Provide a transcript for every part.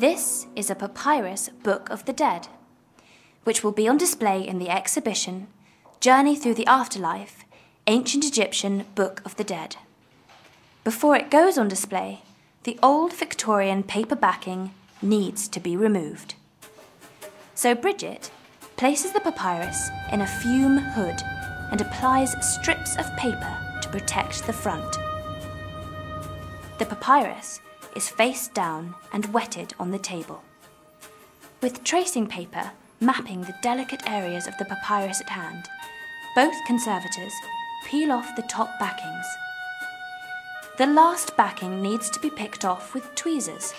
This is a papyrus Book of the Dead, which will be on display in the exhibition Journey Through the Afterlife Ancient Egyptian Book of the Dead. Before it goes on display, the old Victorian paper backing needs to be removed. So Bridget places the papyrus in a fume hood and applies strips of paper to protect the front. The papyrus is face down and wetted on the table. With tracing paper mapping the delicate areas of the papyrus at hand, both conservators peel off the top backings. The last backing needs to be picked off with tweezers.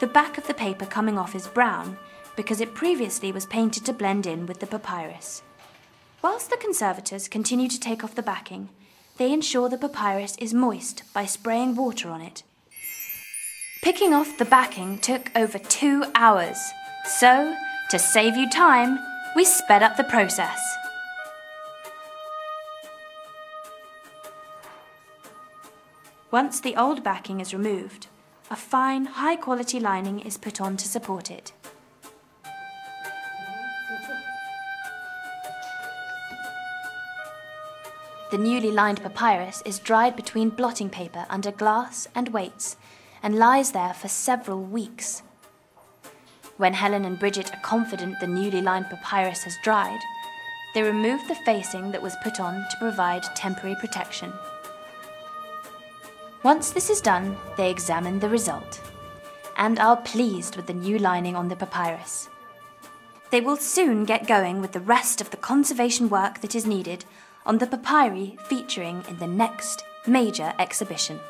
The back of the paper coming off is brown because it previously was painted to blend in with the papyrus. Whilst the conservators continue to take off the backing, they ensure the papyrus is moist by spraying water on it. Picking off the backing took over two hours, so, to save you time, we sped up the process. Once the old backing is removed, a fine, high quality lining is put on to support it. The newly lined papyrus is dried between blotting paper under glass and weights and lies there for several weeks. When Helen and Bridget are confident the newly lined papyrus has dried, they remove the facing that was put on to provide temporary protection. Once this is done, they examine the result and are pleased with the new lining on the papyrus. They will soon get going with the rest of the conservation work that is needed on the papyri featuring in the next major exhibition.